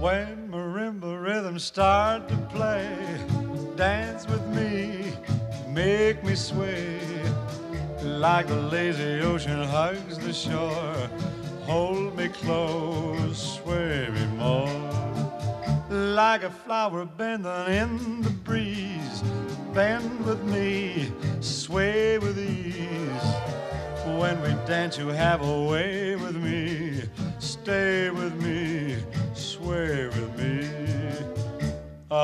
rhythm start to play. Dance with me, make me sway. Like the lazy ocean hugs the shore. Hold me close, sway me more. Like a flower bending in the breeze. Bend with me, sway with ease. When we dance, you have a way with me. Stay with me,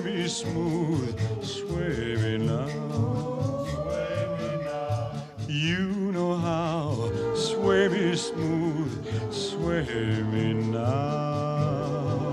Sway me smooth, sway me now. Sway me now. You know how. Sway me smooth, sway me now.